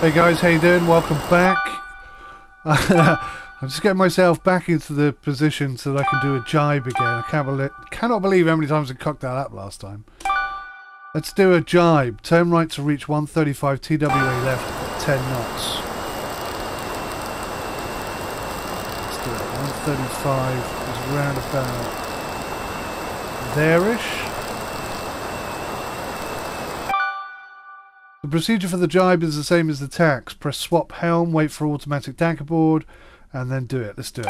Hey guys, how you doing? Welcome back. I'm just getting myself back into the position so that I can do a jibe again. I can't believe, cannot believe how many times I cocked that up last time. Let's do a jibe. Turn right to reach 135 TWA left at 10 knots. Let's do it. 135 is round about there-ish. Procedure for the jibe is the same as the tax. Press swap helm, wait for automatic dagger board, and then do it. Let's do it.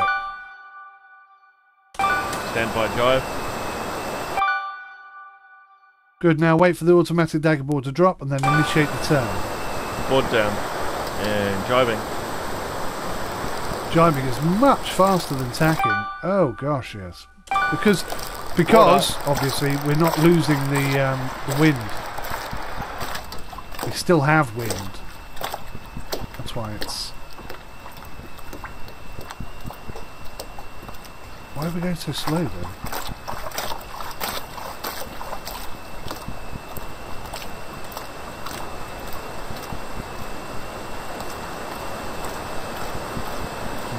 Stand by jibe. Good, now wait for the automatic dagger board to drop and then initiate the turn. Board down. And jibing. Jibing is much faster than tacking. Oh gosh, yes. Because, because obviously we're not losing the um, the wind. We still have wind. That's why it's. Why are we going so slow then?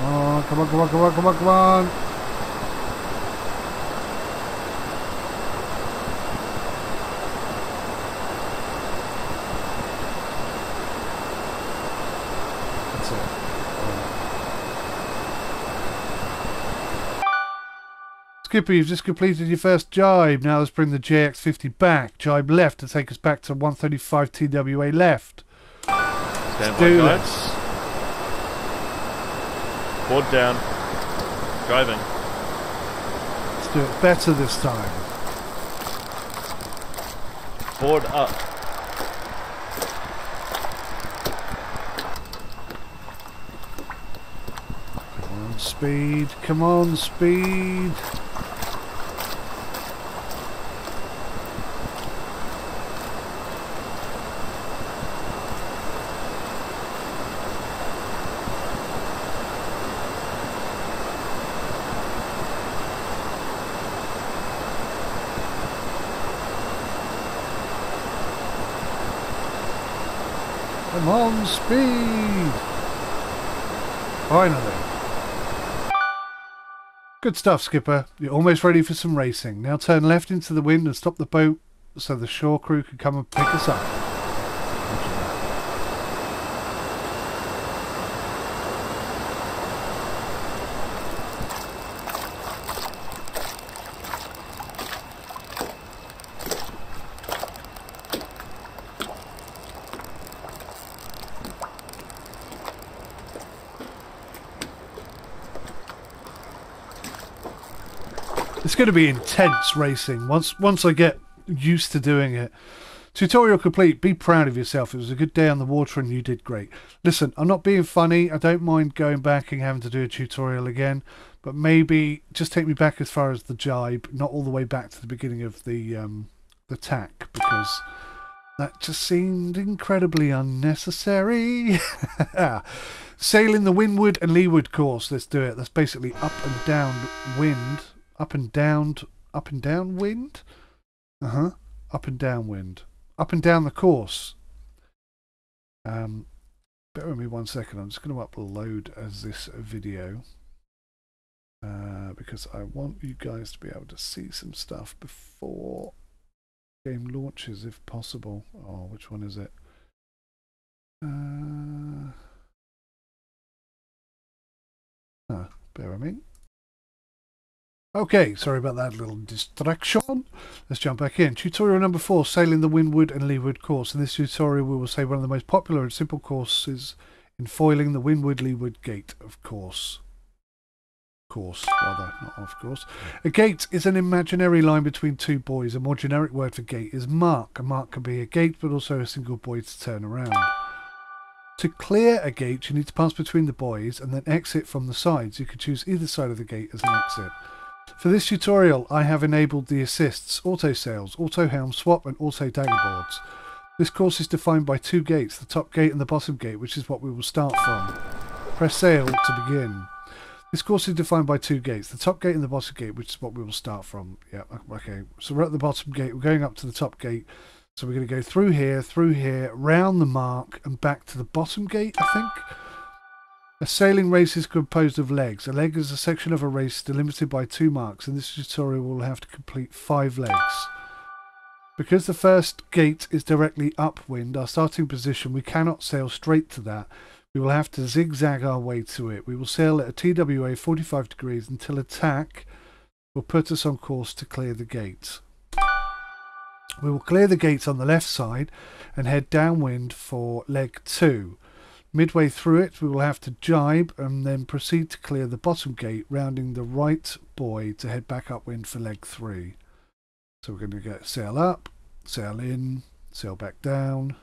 Come on, come on, come on, come on, come on, come on. That's it. Skipper, you've just completed your first jibe. Now let's bring the JX50 back. Jibe left to take us back to 135 TWA left. Stand by this. Board down. Driving. Let's do it better this time. Board up. Come on, speed. Come on, speed. Come on, speed. Finally. Good stuff, Skipper. You're almost ready for some racing. Now turn left into the wind and stop the boat so the shore crew can come and pick us up. Going to be intense racing once once I get used to doing it. Tutorial complete. Be proud of yourself. It was a good day on the water and you did great. Listen, I'm not being funny. I don't mind going back and having to do a tutorial again, but maybe just take me back as far as the jibe, not all the way back to the beginning of the um, the tack because that just seemed incredibly unnecessary. Sailing the windward and leeward course. Let's do it. That's basically up and down wind up and down up and down wind? Uh-huh. Up and down wind. Up and down the course. Um bear with me one second. I'm just going to upload as this video uh, because i want you guys to be able to see some stuff before game launches if possible. Oh which one is it? Uh, ah, bear with me Okay, sorry about that little distraction. Let's jump back in. Tutorial number four, sailing the windward and leeward course. In this tutorial we will say one of the most popular and simple courses in foiling the windward leeward gate, of course. Course, rather, not of course. A gate is an imaginary line between two buoys. A more generic word for gate is mark. A mark can be a gate, but also a single buoy to turn around. To clear a gate, you need to pass between the buoys and then exit from the sides. You can choose either side of the gate as an exit. For this tutorial, I have enabled the assists, auto sails, auto helm swap and auto dagger boards. This course is defined by two gates, the top gate and the bottom gate, which is what we will start from. Press sail to begin. This course is defined by two gates, the top gate and the bottom gate, which is what we will start from. Yeah, okay. So we're at the bottom gate, we're going up to the top gate. So we're going to go through here, through here, round the mark, and back to the bottom gate, I think. A sailing race is composed of legs. A leg is a section of a race delimited by two marks. In this tutorial, we'll have to complete five legs. Because the first gate is directly upwind, our starting position, we cannot sail straight to that. We will have to zigzag our way to it. We will sail at a TWA 45 degrees until attack will put us on course to clear the gate. We will clear the gates on the left side and head downwind for leg 2. Midway through it, we will have to jibe and then proceed to clear the bottom gate, rounding the right buoy to head back upwind for leg 3. So we're going to get sail up, sail in, sail back down,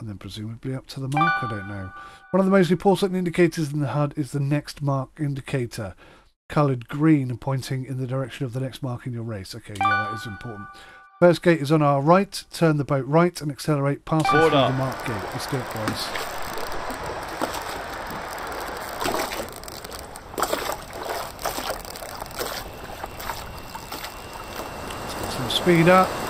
and then presumably up to the mark, I don't know. One of the most important indicators in the HUD is the next mark indicator, coloured green pointing in the direction of the next mark in your race. Okay, yeah, that is important. First gate is on our right. Turn the boat right and accelerate past through the mark gate. Let's do it, boys. Let's get some speed up.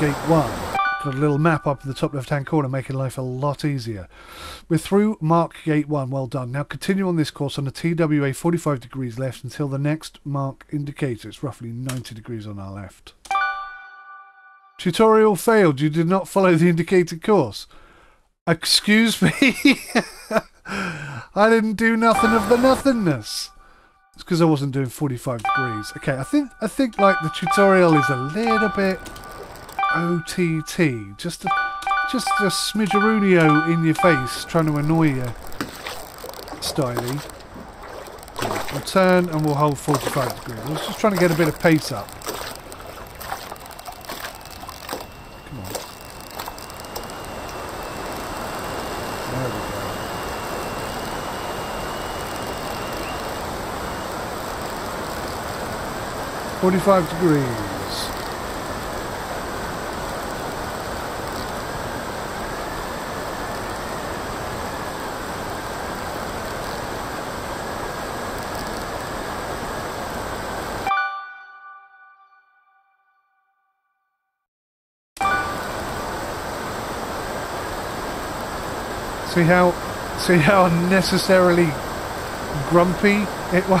Gate 1. Got a little map up in the top left hand corner making life a lot easier. We're through Mark Gate 1, well done. Now continue on this course on a TWA 45 degrees left until the next mark indicator. It's roughly 90 degrees on our left. Tutorial failed. You did not follow the indicated course. Excuse me? I didn't do nothing of the nothingness. It's because I wasn't doing 45 degrees. Okay, I think I think like the tutorial is a little bit OTT. Just a, just a smidgeroonio in your face trying to annoy you. Styly. Right, we'll turn and we'll hold 45 degrees. Just trying to get a bit of pace up. Come on. There we go. Forty-five degrees. See how, see how unnecessarily grumpy it was.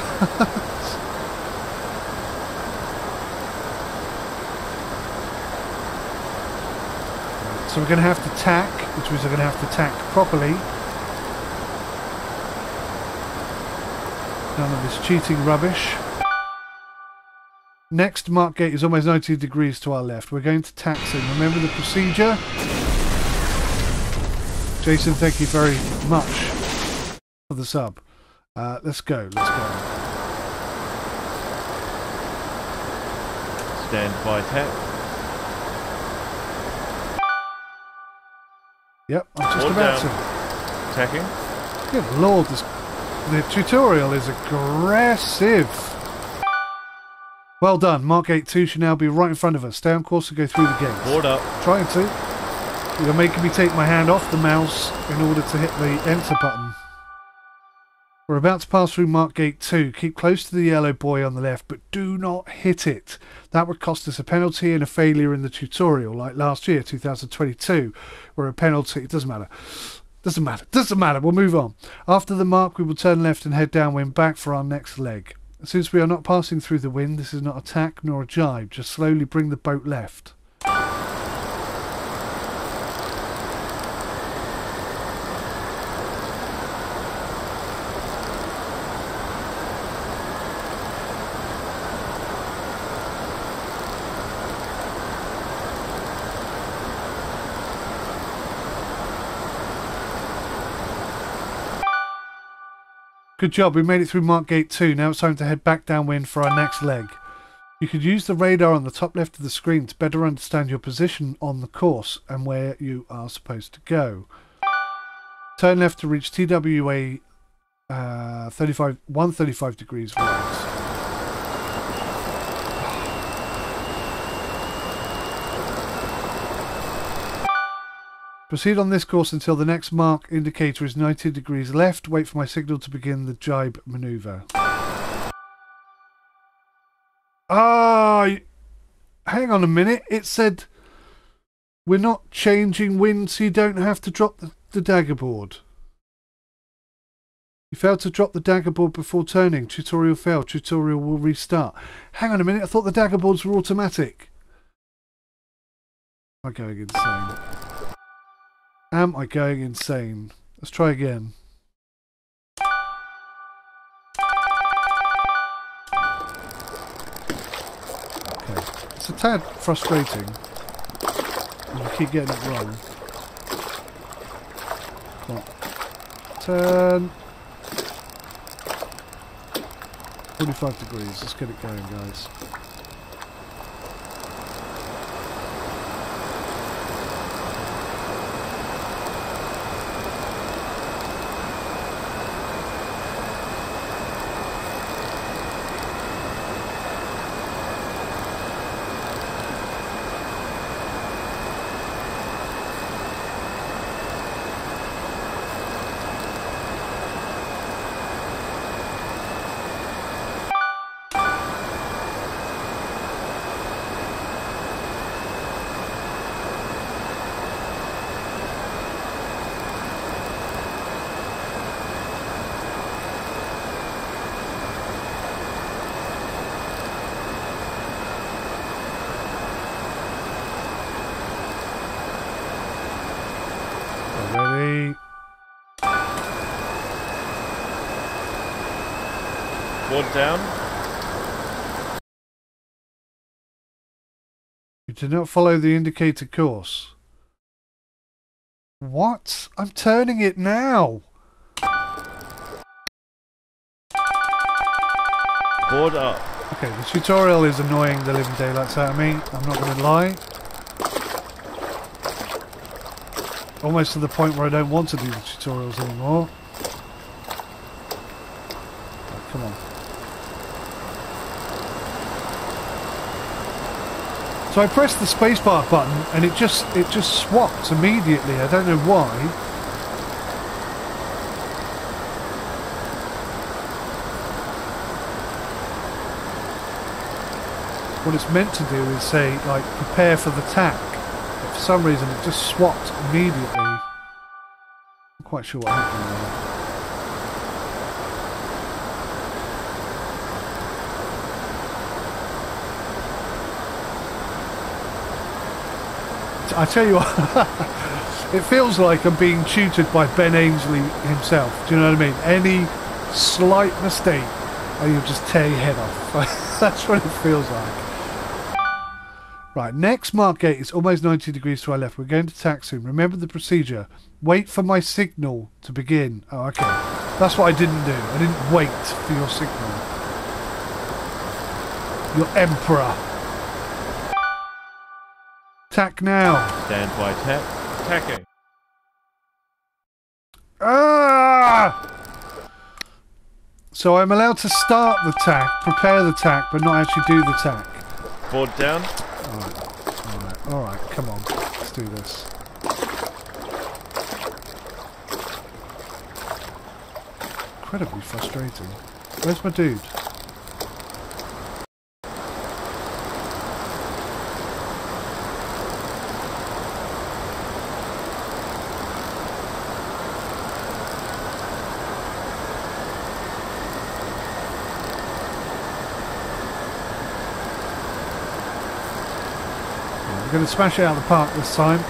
so we're going to have to tack, which means we're going to have to tack properly. None of this cheating rubbish. Next mark gate is almost 90 degrees to our left. We're going to taxi. Remember the procedure? Jason, thank you very much for the sub. Uh, let's go, let's go. Stand by tack. Yep, I'm just about down. to. Tacking. Good lord, this, the tutorial is aggressive. Well done. Mark 8-2 should now be right in front of us. Stay on course and go through the gates. Board up. Trying to. You're making me take my hand off the mouse in order to hit the enter button. We're about to pass through Mark Gate 2. Keep close to the yellow buoy on the left, but do not hit it. That would cost us a penalty and a failure in the tutorial, like last year, 2022, where a penalty... It doesn't matter. Doesn't matter. Doesn't matter. We'll move on. After the mark, we will turn left and head downwind back for our next leg. Since we are not passing through the wind, this is not a tack nor a jibe. Just slowly bring the boat left. Good job, we made it through Mark Gate 2. Now it's time to head back downwind for our next leg. You could use the radar on the top left of the screen to better understand your position on the course and where you are supposed to go. Turn left to reach TWA uh, 35, 135 degrees. Proceed on this course until the next mark indicator is 90 degrees left. Wait for my signal to begin the jibe maneuver. Ah, hang on a minute. It said we're not changing wind so you don't have to drop the, the dagger board. You failed to drop the dagger board before turning. Tutorial failed. Tutorial will restart. Hang on a minute. I thought the dagger boards were automatic. I'm going insane? Am I going insane? Let's try again. Okay. It's a tad frustrating. You keep getting it wrong. Come on. Turn. 45 degrees. Let's get it going, guys. Ready? Down. You did not follow the indicated course. What? I'm turning it now. Board up. Okay, the tutorial is annoying the living daylights out of me. I'm not going to lie. Almost to the point where I don't want to do the tutorials anymore. Come on. I pressed the spacebar button and it just it just swapped immediately. I don't know why. What it's meant to do is say like prepare for the attack. But for some reason it just swapped immediately. I'm quite sure what happened there. I tell you what, it feels like I'm being tutored by Ben Ainslie himself. Do you know what I mean? Any slight mistake, and you'll just tear your head off. That's what it feels like. Right, next mark gate is almost 90 degrees to our left. We're going to soon. Remember the procedure. Wait for my signal to begin. Oh, okay. That's what I didn't do. I didn't wait for your signal. Your emperor. Tack now. Stand by tack. Tacking. Ah! So I'm allowed to start the tack, prepare the tack, but not actually do the tack. Board down. Alright, alright, alright, come on. Let's do this. Incredibly frustrating. Where's my dude? We're going to smash it out of the park this time.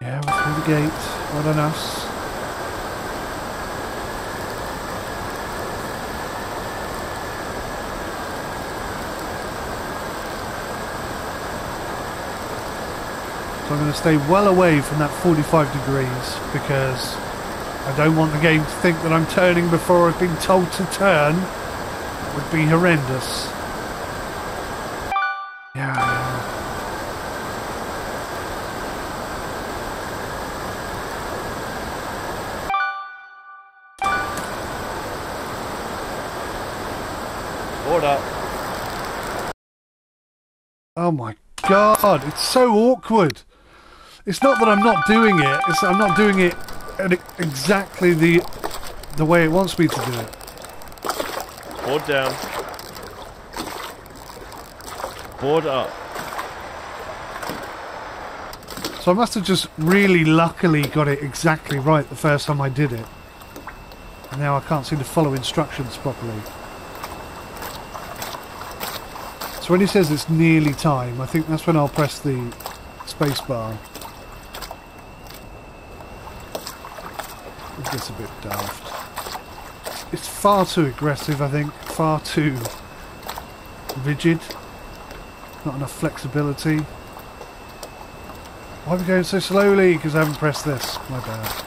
Yeah, we're through the gate. Well done us. So I'm going to stay well away from that 45 degrees because I don't want the game to think that I'm turning before I've been told to turn. That would be horrendous. God, it's so awkward. It's not that I'm not doing it, it's that I'm not doing it exactly the the way it wants me to do it. Board down. Board up. So I must have just really luckily got it exactly right the first time I did it. And now I can't seem to follow instructions properly. So when he says it's nearly time, I think that's when I'll press the space bar. It gets a bit daft. It's far too aggressive, I think. Far too rigid. Not enough flexibility. Why are we going so slowly? Because I haven't pressed this. My bad.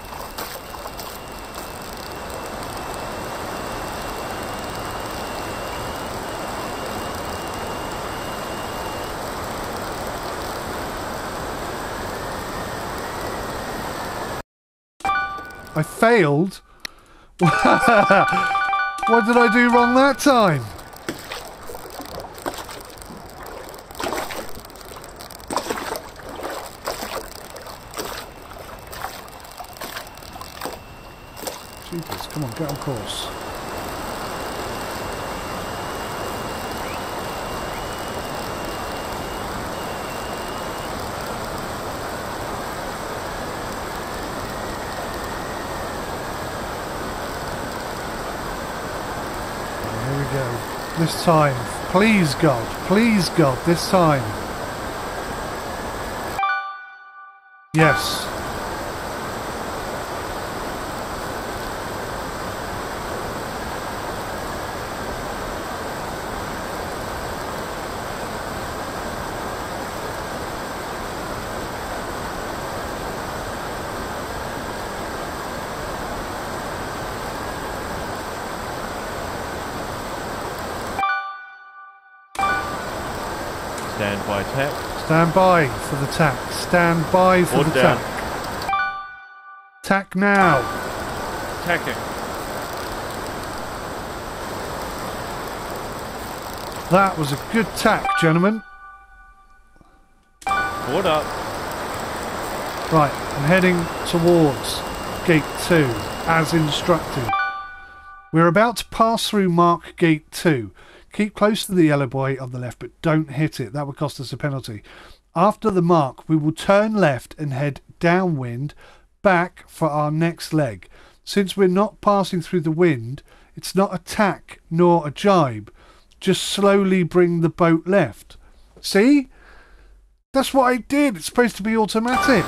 I failed? what did I do wrong that time? Jeepers, come on, get on course. Here we go. This time. Please, God. Please, God. This time. Yes. Stand by tack. Stand by for the tack. Stand by for the down. tack. Tack now. Tacking. That was a good tack, gentlemen. Board up. Right, I'm heading towards Gate 2, as instructed. We're about to pass through Mark Gate 2. Keep close to the yellow buoy on the left, but don't hit it. That would cost us a penalty. After the mark, we will turn left and head downwind back for our next leg. Since we're not passing through the wind, it's not a tack nor a jibe. Just slowly bring the boat left. See? That's what I did. It's supposed to be automatic.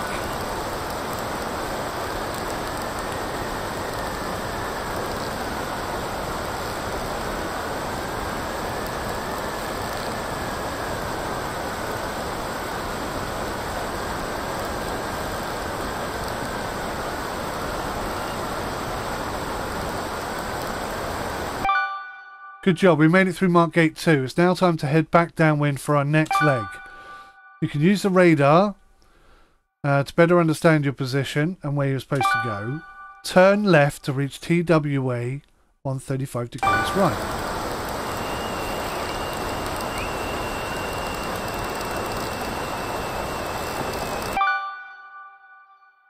Good job, we made it through Mark Gate 2. It's now time to head back downwind for our next leg. You can use the radar uh, to better understand your position and where you're supposed to go. Turn left to reach TWA 135 degrees right.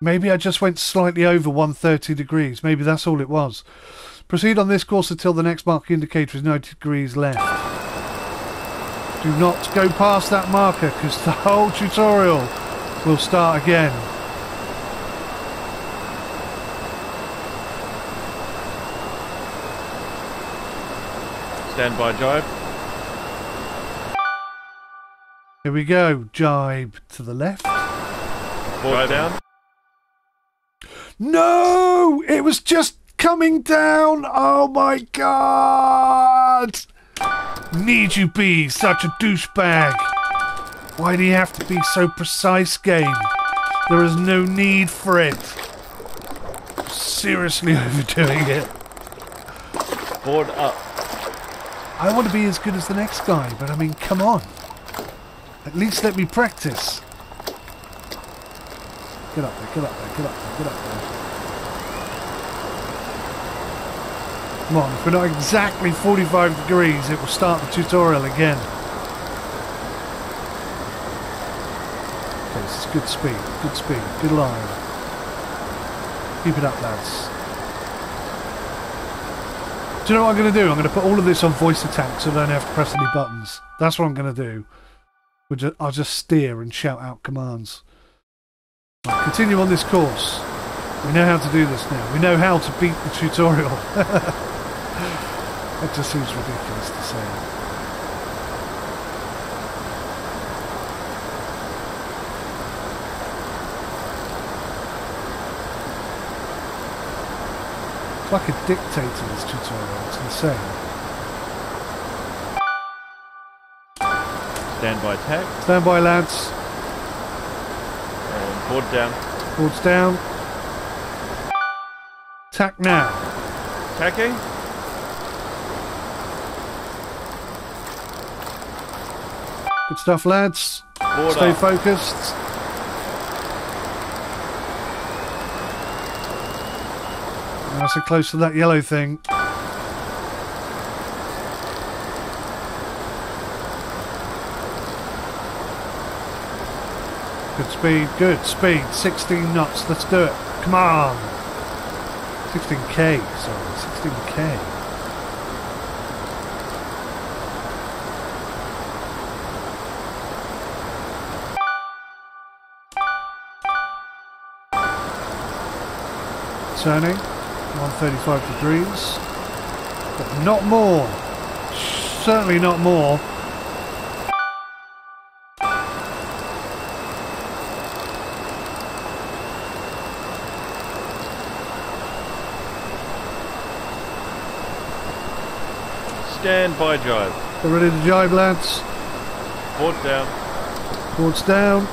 Maybe I just went slightly over 130 degrees. Maybe that's all it was. Proceed on this course until the next marker indicator is 90 degrees left. Do not go past that marker because the whole tutorial will start again. Stand by jibe. Here we go. Jibe to the left. Board down. No! It was just coming down! Oh my god! Need you be such a douchebag? Why do you have to be so precise, game? There is no need for it. Seriously overdoing it. Board up. I want to be as good as the next guy, but I mean, come on. At least let me practice. Get up there, get up there, get up there, get up there. Come on, if we're not exactly 45 degrees, it will start the tutorial again. Okay, this is good speed, good speed, good line. Keep it up, lads. Do you know what I'm going to do? I'm going to put all of this on VoiceAttack so I don't have to press any buttons. That's what I'm going to do. We'll ju- I'll just steer and shout out commands. Right, continue on this course. We know how to do this now. We know how to beat the tutorial. that just seems ridiculous to say. It's like a dictator's tutorial. It's insane. Stand by tack. Stand by, lads. And board down. Boards down. Tack now. Tacking. Good stuff, lads. Board Stay focused. Nice and close to that yellow thing. Good speed, good speed. 16 knots. Let's do it. Come on. 16k, sorry. 16k. Turning. 135 degrees. But not more. Certainly not more. Stand by jibe. Get ready to jibe, lads. Board down. Boards down.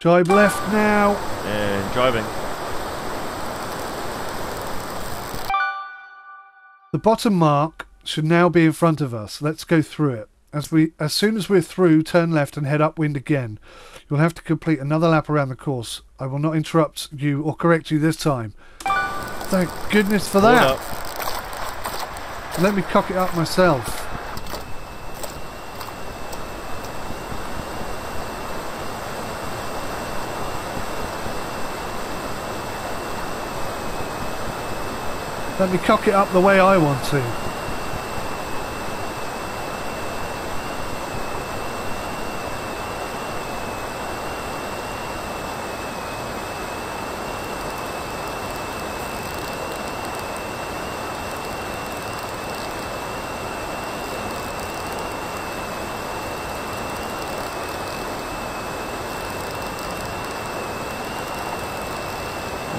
Jibe left now. And driving. The bottom mark should now be in front of us. Let's go through it. As we, as soon as we're through, turn left and head upwind again. You'll have to complete another lap around the course. I will not interrupt you or correct you this time. Thank goodness for that. Let me cock it up myself. Let me cock it up the way I want to.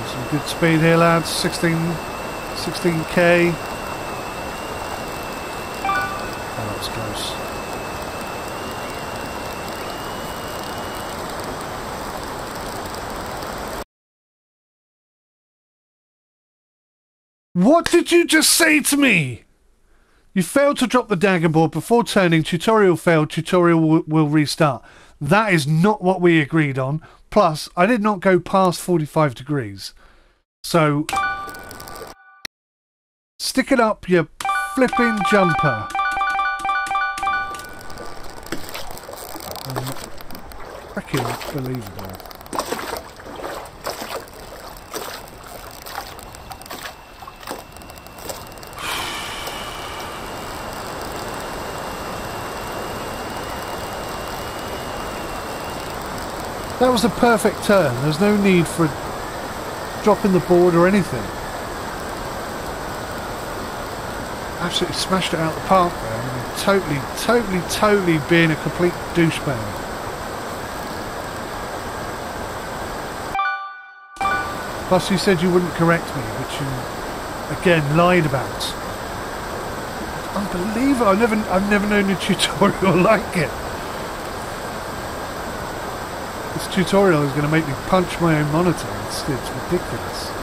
Some good speed here, lads. 16, 16k. Oh, that was close. What did you just say to me? You failed to drop the dagger board before turning. Tutorial failed. Tutorial will restart. That is not what we agreed on. Plus, I did not go past 45 degrees. So, stick it up, you flipping jumper. Um, freaking believable. That was a perfect turn. There's no need for dropping the board or anything. Absolutely smashed it out of the park there. I mean, totally, totally, totally being a complete douchebag. Plus, you said you wouldn't correct me, which you again lied about. Unbelievable! I've never, I've never known a tutorial like it. This tutorial is going to make me punch my own monitor. It's, it's ridiculous.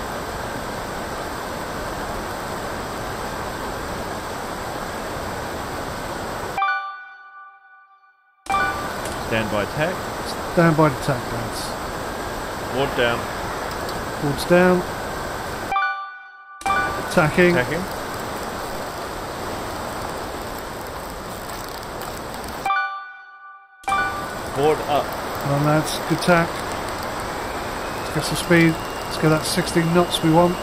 Stand by attack. Stand by the tack, lads. Board down. Boards down. Tacking. Attacking. Board up. Come on, lads. Good tack. Let's get some speed. Let's get that 16 knots we want.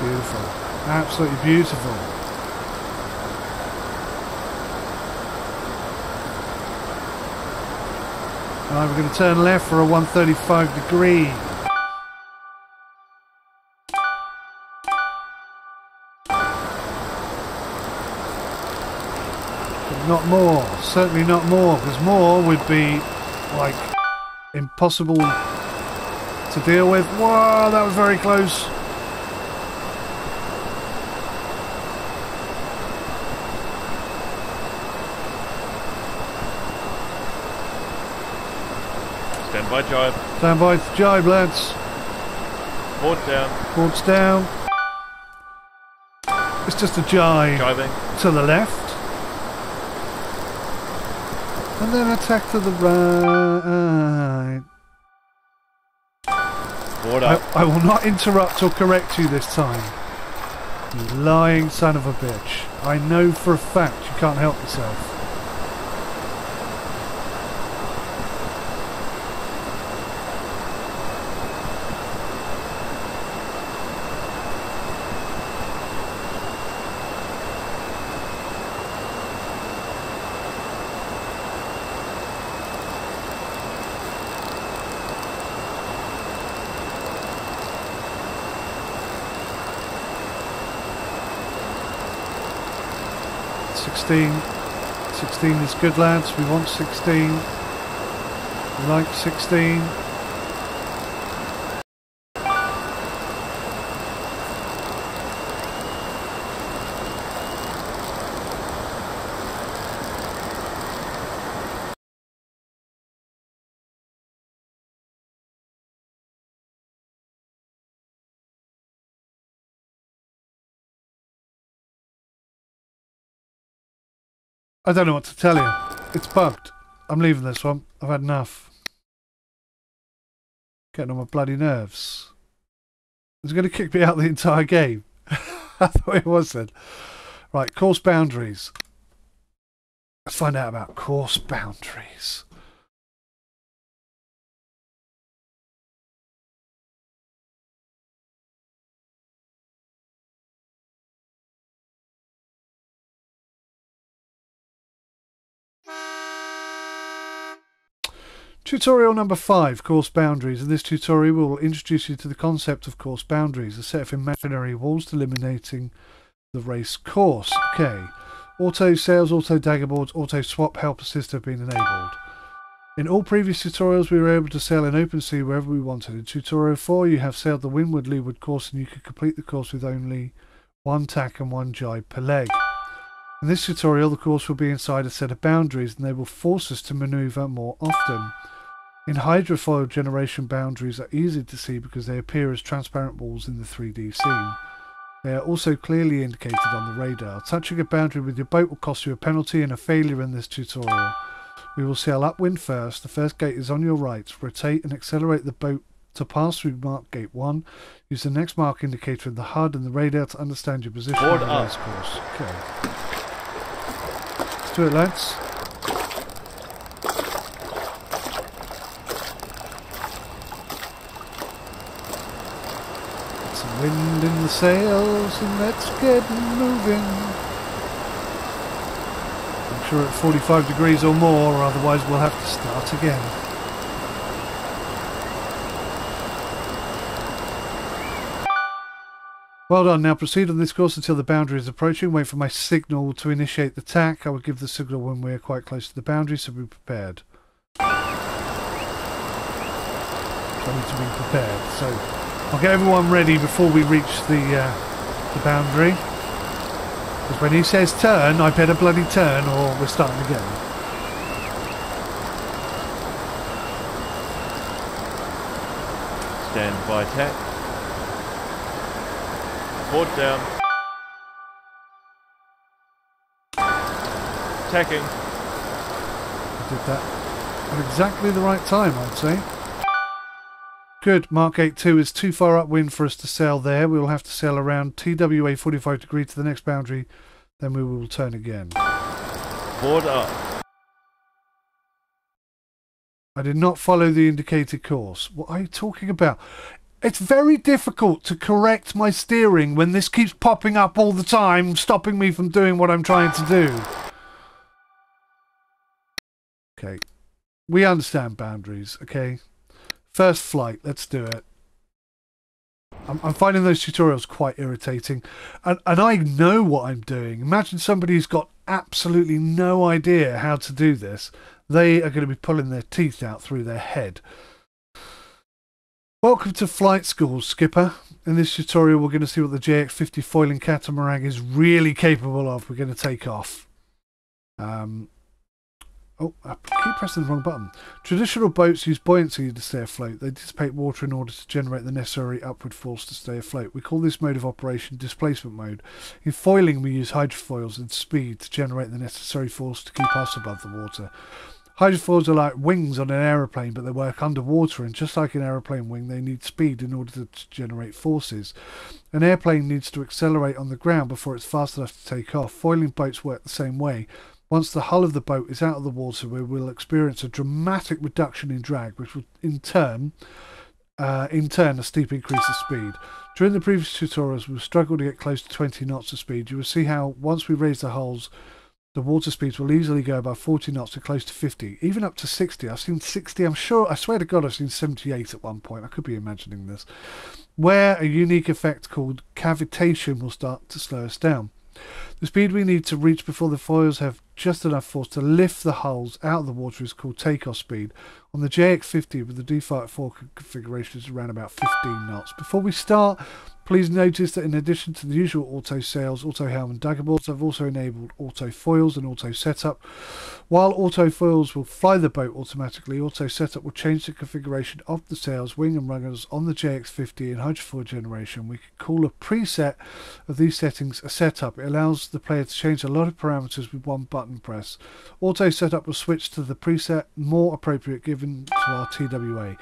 Beautiful. Absolutely beautiful. Right, we're going to turn left for a 135 degree. But not more. Certainly not more, because more would be like impossible to deal with. Whoa, that was very close. Stand by jibe. Stand by jibe, lads. Board down. Boards down. It's just a jibe Jibing. to the left. And then attack to the right. Board I, up. I will not interrupt or correct you this time. You lying son of a bitch. I know for a fact you can't help yourself. Sixteen. Sixteen is good lads. We want sixteen. We like sixteen. I don't know what to tell you. It's bugged. I'm leaving this one. I've had enough. Getting on my bloody nerves. Is it going to kick me out the entire game? I thought it was then. Right, course boundaries. Let's find out about course boundaries. Tutorial number 5, Course Boundaries. In this tutorial we will introduce you to the concept of course boundaries, a set of imaginary walls eliminating the race course. Okay. Auto sails, auto dagger boards, auto swap, help assist have been enabled. In all previous tutorials we were able to sail in open sea wherever we wanted. In tutorial 4 you have sailed the windward leeward course and you could complete the course with only one tack and one jibe per leg. In this tutorial the course will be inside a set of boundaries and they will force us to manoeuvre more often. In hydrofoil generation boundaries are easy to see because they appear as transparent walls in the 3D scene. They are also clearly indicated on the radar. Touching a boundary with your boat will cost you a penalty and a failure in this tutorial. We will sail upwind first. The first gate is on your right. Rotate and accelerate the boat to pass through mark gate 1. Use the next mark indicator in the HUD and the radar to understand your position Board on the race course. Okay. Let's it, lads. Some wind in the sails and let's get moving. I'm sure at 45 degrees or more, or otherwise we'll have to start again. Well done. Now proceed on this course until the boundary is approaching. Wait for my signal to initiate the tack. I will give the signal when we are quite close to the boundary, so be prepared. I need to be prepared. So I'll get everyone ready before we reach the uh, the boundary. Because when he says turn, I better bloody turn, or we're starting again. Stand by tack. Board down. Tacking. I did that at exactly the right time, I'd say. Good. Mark 8-2 is too far upwind for us to sail there. We will have to sail around TWA 45 degree to the next boundary. Then we will turn again. Board up. I did not follow the indicated course. What are you talking about? It's very difficult to correct my steering when this keeps popping up all the time, stopping me from doing what I'm trying to do. Okay. We understand boundaries, okay? First flight, let's do it. I'm, I'm finding those tutorials quite irritating. And, and I know what I'm doing. Imagine somebody who's got absolutely no idea how to do this. They are going to be pulling their teeth out through their head. Welcome to Flight School, Skipper. In this tutorial, we're going to see what the JX50 foiling catamaran is really capable of. We're going to take off. Um, oh, I keep pressing the wrong button. Traditional boats use buoyancy to stay afloat. They dissipate water in order to generate the necessary upward force to stay afloat. We call this mode of operation displacement mode. In foiling, we use hydrofoils and speed to generate the necessary force to keep us above the water. Hydrofoils are like wings on an aeroplane, but they work underwater, and just like an aeroplane wing, they need speed in order to generate forces. An airplane needs to accelerate on the ground before it's fast enough to take off. Foiling boats work the same way. Once the hull of the boat is out of the water, we will experience a dramatic reduction in drag, which will in turn, uh, in turn, a steep increase of speed. During the previous tutorials, we've struggled to get close to 20 knots of speed. You will see how once we raise the hulls, the water speeds will easily go above 40 knots to close to 50, even up to 60. I've seen 60, I'm sure, I swear to God, I've seen 78 at one point. I could be imagining this. Where a unique effect called cavitation will start to slow us down. The speed we need to reach before the foils have just enough force to lift the hulls out of the water is called takeoff speed. On the JX50 with the default 4 configuration is around about 15 knots. Before we start, Please notice that in addition to the usual auto sails, auto helm and dagger boards, I've also enabled auto foils and auto setup. While auto foils will fly the boat automatically, auto setup will change the configuration of the sails, wing and runners on the JX50 and hydrofoil generation. We can call a preset of these settings a setup. It allows the player to change a lot of parameters with one button press. Auto setup will switch to the preset more appropriate given to our TWA.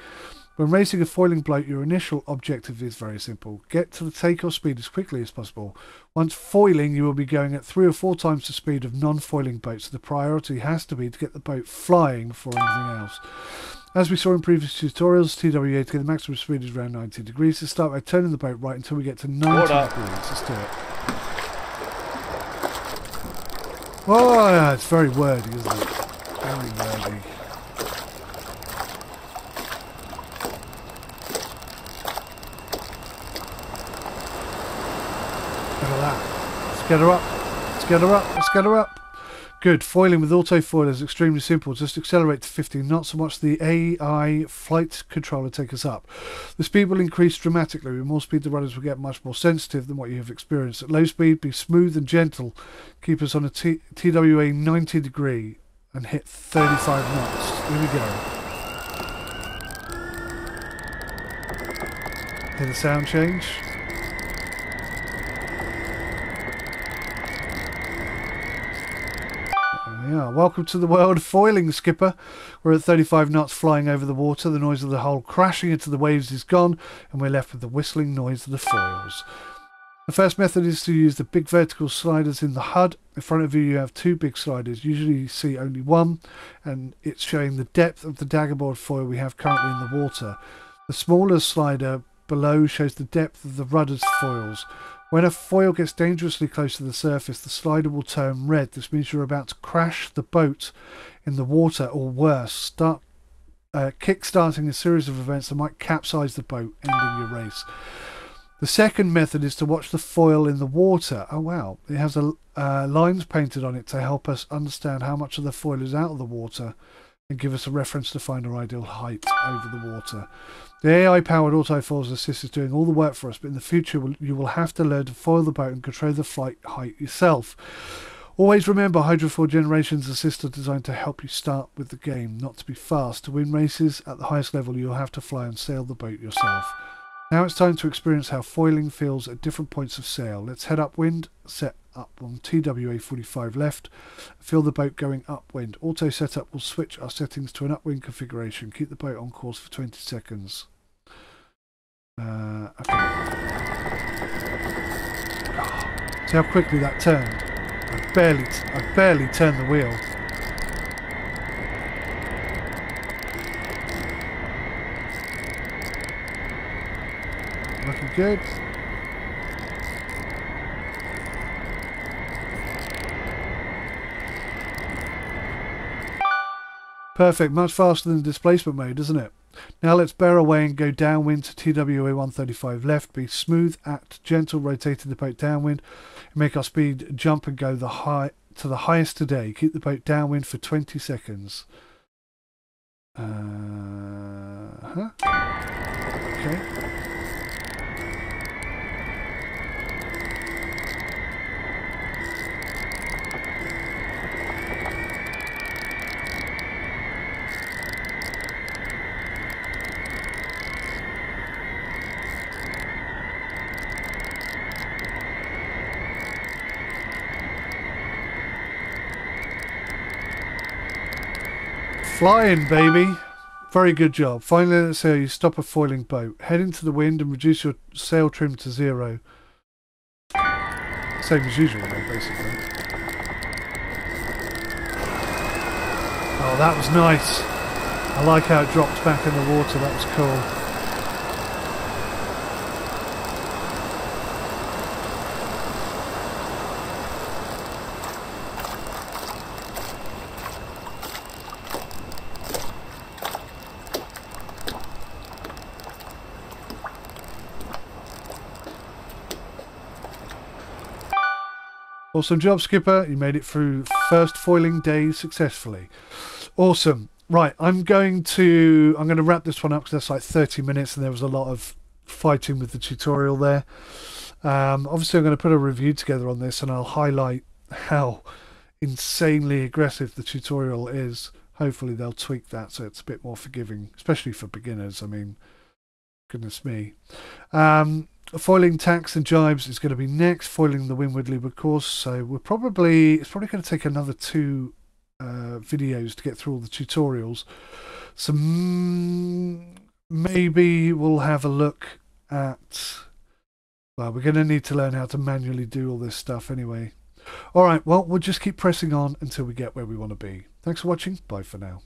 When racing a foiling boat, your initial objective is very simple. Get to the takeoff speed as quickly as possible. Once foiling, you will be going at three or four times the speed of non-foiling boats. so The priority has to be to get the boat flying before anything else. As we saw in previous tutorials, TWA to get the maximum speed is around 90 degrees. To start by turning the boat right until we get to 90 degrees. Let's do it. Oh, it's very wordy, isn't it? Very wordy. Look at that. Let's get her up. Let's get her up. Let's get her up. Good. Foiling with autofoil is extremely simple. Just accelerate to 15 knots and watch the AI flight controller take us up. The speed will increase dramatically. With more speed, the runners will get much more sensitive than what you have experienced. At low speed, be smooth and gentle. Keep us on a T TWA 90 degree and hit 35 knots. Here we go. Hear the sound change? Welcome to the world of foiling, Skipper. We're at 35 knots flying over the water. The noise of the hull crashing into the waves is gone, and we're left with the whistling noise of the foils. The first method is to use the big vertical sliders in the HUD. In front of you, you have two big sliders. Usually, you see only one, and it's showing the depth of the daggerboard foil we have currently in the water. The smaller slider below shows the depth of the rudder's foils. When a foil gets dangerously close to the surface, the slider will turn red. This means you're about to crash the boat in the water, or worse, start uh, kick-starting a series of events that might capsize the boat, ending your race. The second method is to watch the foil in the water. Oh wow, it has a, uh, lines painted on it to help us understand how much of the foil is out of the water and give us a reference to find our ideal height over the water. The AI-powered autofoils assist is doing all the work for us, but in the future you will have to learn to foil the boat and control the flight height yourself. Always remember, Hydrofoil Generations Assist are designed to help you start with the game, not to be fast. To win races at the highest level, you'll have to fly and sail the boat yourself. Now it's time to experience how foiling feels at different points of sail. Let's head upwind, set up on TWA 45 left. Feel the boat going upwind. Auto setup will switch our settings to an upwind configuration. Keep the boat on course for 20 seconds. Uh, okay. See how quickly that turned? I barely, I barely turned the wheel. Looking good. Perfect, much faster than the displacement mode, isn't it? Now let's bear away and go downwind to TWA 135 left. Be smooth at gentle, rotating the boat downwind. Make our speed jump and go the high to the highest today. Keep the boat downwind for 20 seconds. Uh huh. Okay. Flying, baby. Very good job. Finally, let's say you stop a foiling boat. Head into the wind and reduce your sail trim to zero. Same as usual, basically. Oh, that was nice. I like how it dropped back in the water. That was cool. Awesome job, Skipper. You made it through first foiling day successfully. Awesome. Right, I'm going to I'm going to wrap this one up because that's like 30 minutes, and there was a lot of fighting with the tutorial there. Um, obviously, I'm going to put a review together on this, and I'll highlight how insanely aggressive the tutorial is. Hopefully, they'll tweak that so it's a bit more forgiving, especially for beginners. I mean, goodness me. Um, foiling tacks and jibes is going to be next. Foiling the windward leeward course. So we're probably it's probably going to take another two uh, videos to get through all the tutorials. So mm, maybe we'll have a look at. Well, we're going to need to learn how to manually do all this stuff anyway. All right. Well, we'll just keep pressing on until we get where we want to be. Thanks for watching. Bye for now.